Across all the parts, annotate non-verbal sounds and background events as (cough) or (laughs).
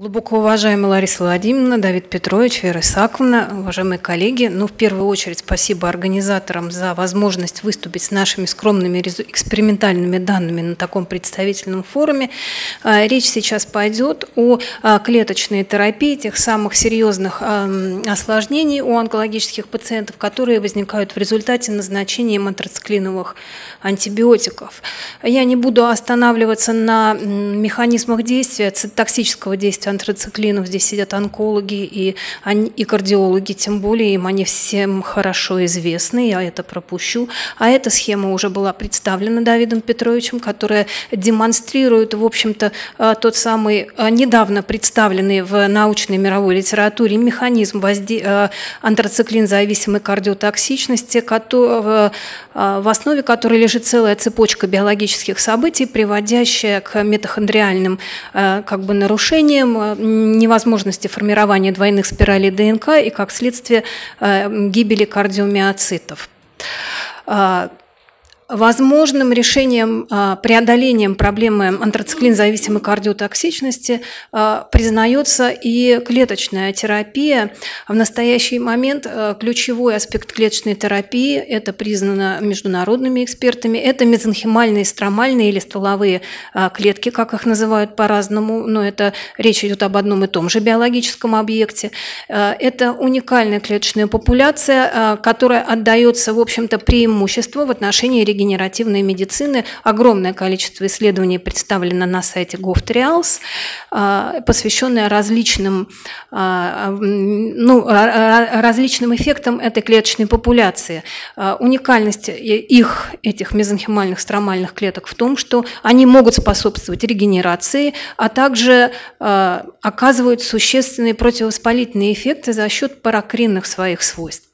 Глубоко уважаемая Лариса Владимировна, Давид Петрович, Вера Исаковна, уважаемые коллеги, ну, в первую очередь, спасибо организаторам за возможность выступить с нашими скромными экспериментальными данными на таком представительном форуме. А, речь сейчас пойдет о а, клеточной терапии, тех самых серьезных осложнений у онкологических пациентов, которые возникают в результате назначения антрациклиновых антибиотиков. Я не буду останавливаться на механизмах действия, токсического действия антрациклинов, здесь сидят онкологи и, и кардиологи, тем более им они всем хорошо известны, я это пропущу. А эта схема уже была представлена Давидом Петровичем, которая демонстрирует, в общем-то, а, тот самый а, недавно представленный в научной мировой литературе механизм возде... А, антрациклин зависимой кардиотоксичности, в основе которой лежит целая цепочка биологических событий, приводящая к метахондриальным как бы, нарушениям, невозможности формирования двойных спиралей ДНК и, как следствие, э, гибели кардиомиоцитов. Возможным решением, а, преодолением проблемы антрациклин-зависимой кардиотоксичности а, признается и клеточная терапия. В настоящий момент а, ключевой аспект клеточной терапии, это признано международными экспертами, это мезонхимальные, стромальные или стволовые клетки, как их называют по-разному, но это речь идет об одном и том же биологическом объекте. Это уникальная клеточная популяция, которая отдается, в общем-то, преимущество в отношении регенерации регенеративной медицины. Огромное количество исследований представлено на сайте GovTrials, а, посвященное различным, а, ну, различным эффектам этой клеточной популяции. А, уникальность их, этих мезонхимальных стромальных клеток в том, что они могут способствовать регенерации, а также оказывают существенные противовоспалительные эффекты за счет паракринных своих свойств.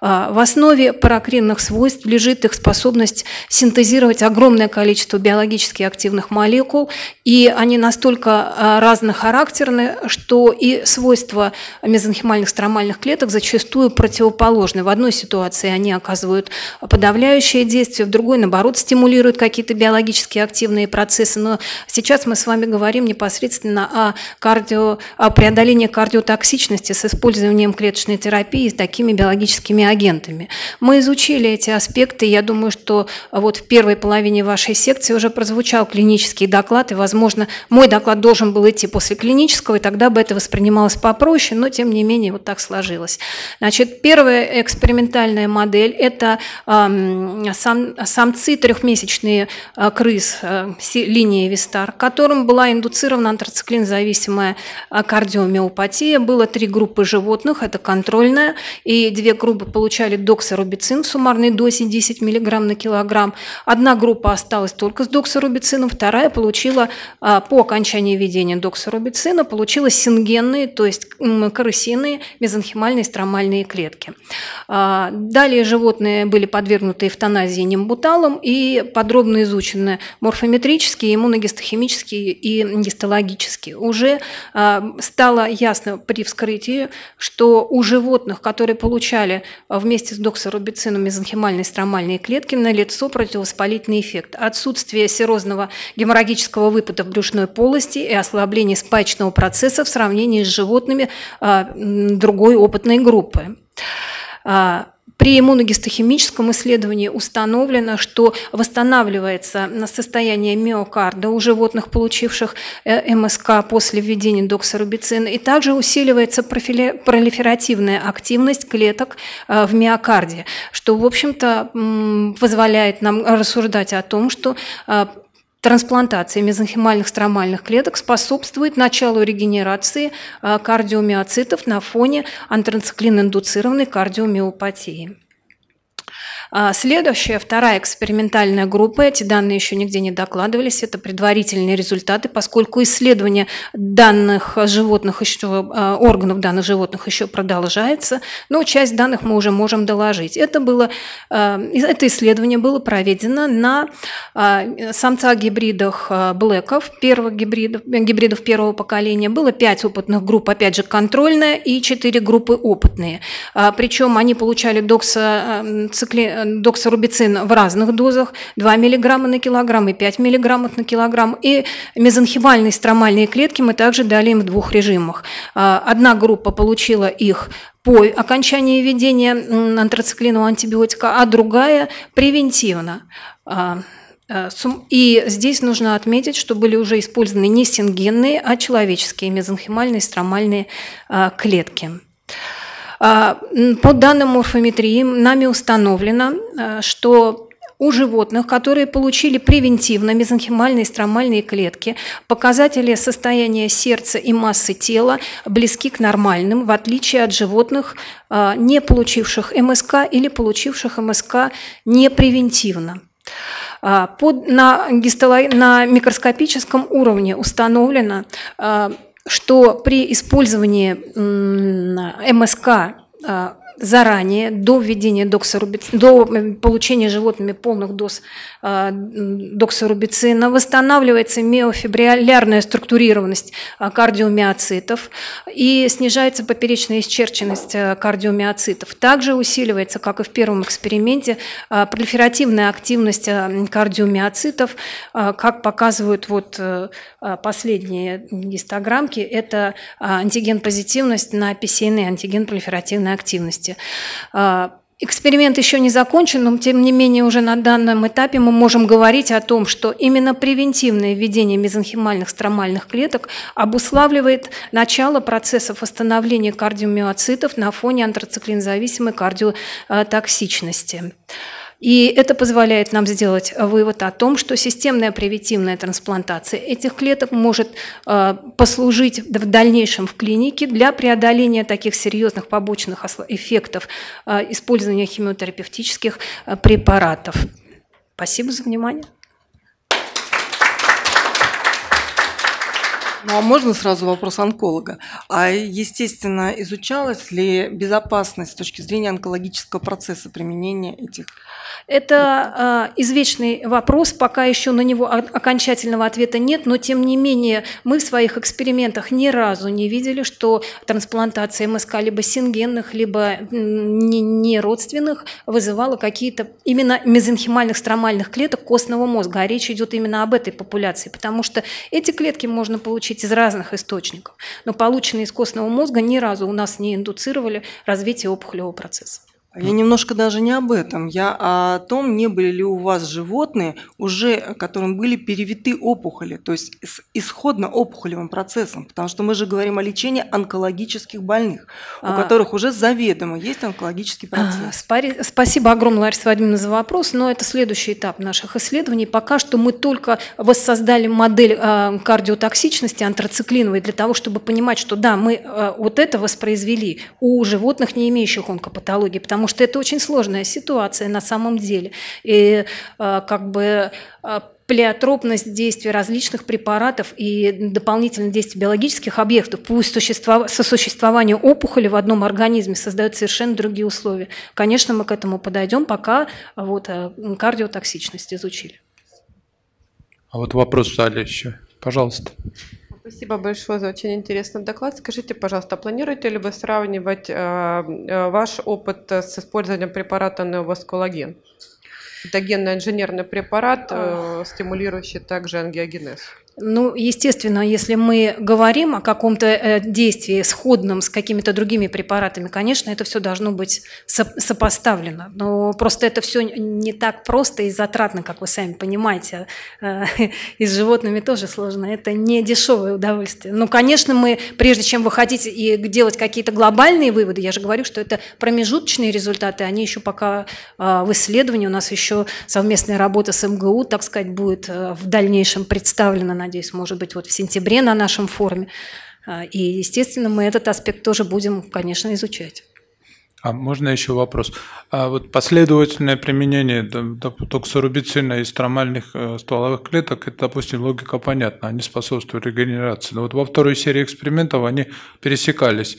А, в основе паракринных свойств лежит их способность синтезировать огромное количество биологически активных молекул, и они настолько а, разнохарактерны, что и свойства мезонхимальных стромальных клеток зачастую противоположны. В одной ситуации они оказывают подавляющее действие, в другой, наоборот, стимулируют какие-то биологически активные процессы. Но сейчас мы с вами говорим непосредственно о, кардио, о преодолении кардиотоксичности с использованием клеточной терапии с такими биологическими агентами. Мы изучили эти аспекты. Я думаю, что вот в первой половине вашей секции уже прозвучал клинический доклад, и, возможно, мой доклад должен был идти после клинического, и тогда бы это воспринималось попроще, но, тем не менее, вот так сложилось. Значит, первая экспериментальная модель – это э, сам, самцы трехмесячные э, крыс э, линии Вистар, которым была индуцирована антрациклин-зависимая э, кардиомиопатия. Было три группы животных, это контрольная, и две группы получали доксорубицин в суммарной дозе 10 мг на килограмм. Одна группа осталась только с доксорубицином, вторая получила а, по окончании введения доксорубицина получила сингенные, то есть крысиные мезонхимальные стромальные клетки. А, далее животные были подвергнуты эвтаназии нимбуталом и подробно изучены морфометрические, иммуногистохимические и гистологические. Уже а, стало ясно при вскрытии, что у животных, которые получали наблюдали вместе с доксорубицином мезонхимальные стромальные клетки на лицо противовоспалительный эффект. Отсутствие серозного геморрагического выпада в брюшной полости и ослабление спаечного процесса в сравнении с животными а, другой опытной группы. При иммуногистохимическом исследовании установлено, что восстанавливается состояние миокарда у животных, получивших э, МСК после введения доксорубицина, и также усиливается пролиферативная активность клеток э, в миокарде, что, в общем-то, позволяет нам рассуждать о том, что э, Трансплантация мезонхимальных стромальных клеток способствует началу регенерации а, кардиомиоцитов на фоне антрациклин-индуцированной кардиомиопатии. А, следующая, вторая экспериментальная группа, эти данные еще нигде не докладывались, это предварительные результаты, поскольку исследование данных животных еще, а, органов данных животных еще продолжается, но часть данных мы уже можем доложить. Это, было, а, это исследование было проведено на самцах-гибридах блэков, первых гибридов, гибридов первого поколения. Было пять опытных групп, опять же, контрольная, и четыре группы опытные. Причем они получали доксоцикли доксорубицин в разных дозах, 2 мг на килограмм и 5 мг на килограмм. И мезонхимальные стромальные клетки мы также дали им в двух режимах. Одна группа получила их по окончании введения антрациклинового антибиотика, а другая превентивно. Э, и здесь нужно отметить, что были уже использованы не сингенные, а человеческие мезонхимальные стромальные клетки. Э, по данным морфометрии нами установлено, что у животных, которые получили превентивно мезонхимальные стромальные клетки, показатели состояния сердца и массы тела близки к нормальным, в отличие от животных, не получивших МСК или получивших МСК непревентивно. А, под, на, на микроскопическом уровне установлено, а, что при использовании МСК а, заранее, до введения доксорубицина, до получения животными полных доз э, доксорубицина, восстанавливается миофибриллярная структурированность э, кардиомиоцитов и снижается поперечная исчерченность э, кардиомиоцитов. Также усиливается, как и в первом эксперименте, пролиферативная активность кардиомиоцитов, как показывают вот последние гистограммки, это антиген-позитивность на PCNA, антиген пролиферативной активности области. А, эксперимент еще не закончен, но тем не менее уже на данном этапе мы можем говорить о том, что именно превентивное введение мезонхимальных стромальных клеток обуславливает начало процессов восстановления кардиомиоцитов на фоне антрациклинзависимой кардиотоксичности. И это позволяет нам сделать вывод о том, что системная превентивная трансплантация этих клеток может э, послужить в дальнейшем в клинике для преодоления таких серьезных побочных эффектов э, использования химиотерапевтических э, препаратов. Спасибо за внимание. Ну а можно сразу вопрос онколога? А естественно, изучалась ли безопасность с точки зрения онкологического процесса применения этих это э, извечный вопрос, пока еще на него окончательного ответа нет, но тем не менее мы в своих экспериментах ни разу не видели, что трансплантация МСК либо сингенных, либо не, не родственных вызывала какие-то именно мезенхимальных стромальных клеток костного мозга, а речь идет именно об этой популяции, потому что эти клетки можно получить из разных источников, но полученные из костного мозга ни разу у нас не индуцировали развитие опухолевого процесса. Я немножко даже не об этом. Я о том, не были ли у вас животные, уже которым были перевиты опухоли, то есть с исходно опухолевым процессом. Потому что мы же говорим о лечении онкологических больных, у а, которых уже заведомо есть онкологический а, процесс. Спасибо огромное, Лариса Владимировна, за вопрос. Но это следующий этап наших исследований. Пока что мы только воссоздали модель а, кардиотоксичности антрациклиновой для того, чтобы понимать, что да, мы а, вот это воспроизвели у животных, не имеющих онкопатологии, потому потому что это очень сложная ситуация на самом деле. И э, как бы э, плеотропность действия различных препаратов и дополнительное действие биологических объектов, пусть сосуществование опухоли в одном организме создает совершенно другие условия. Конечно, мы к этому подойдем, пока вот, э, кардиотоксичность изучили. А вот вопрос в зале еще. Пожалуйста. Спасибо большое за очень интересный доклад. Скажите, пожалуйста, планируете ли вы сравнивать э, э, ваш опыт с использованием препарата неоваскулаген? Это генно-инженерный препарат, э, стимулирующий также ангиогенез. Ну, естественно, если мы говорим о каком-то э, действии сходном с какими-то другими препаратами, конечно, это все должно быть сопоставлено. Но просто это все не так просто и затратно, как вы сами понимаете. Э, (laughs) и с животными тоже сложно. Это не дешевое удовольствие. Ну, конечно, мы, прежде чем выходить и делать какие-то глобальные выводы, я же говорю, что это промежуточные результаты, они еще пока э, в исследовании, у нас еще совместная работа с МГУ, так сказать, будет в дальнейшем представлена надеюсь, может быть, вот в сентябре на нашем форуме. А, и, естественно, мы этот аспект тоже будем, конечно, изучать. А можно еще вопрос? А вот последовательное применение токсорубицина и стромальных э, стволовых клеток, это, допустим, логика понятна, они способствуют регенерации. Но вот во второй серии экспериментов они пересекались.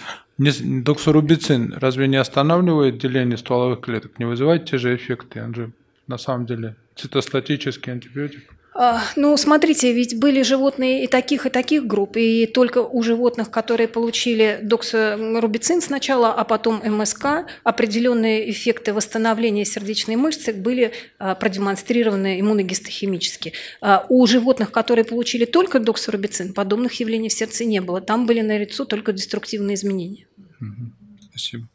Токсорубицин разве не останавливает деление стволовых клеток, не вызывает те же эффекты? Он же на самом деле цитостатический антибиотик. А, ну, смотрите, ведь были животные и таких, и таких групп, и только у животных, которые получили доксорубицин сначала, а потом МСК, определенные эффекты восстановления сердечной мышцы были а, продемонстрированы иммуногистохимически. А, у животных, которые получили только доксорубицин, подобных явлений в сердце не было. Там были налицо только деструктивные изменения. Спасибо.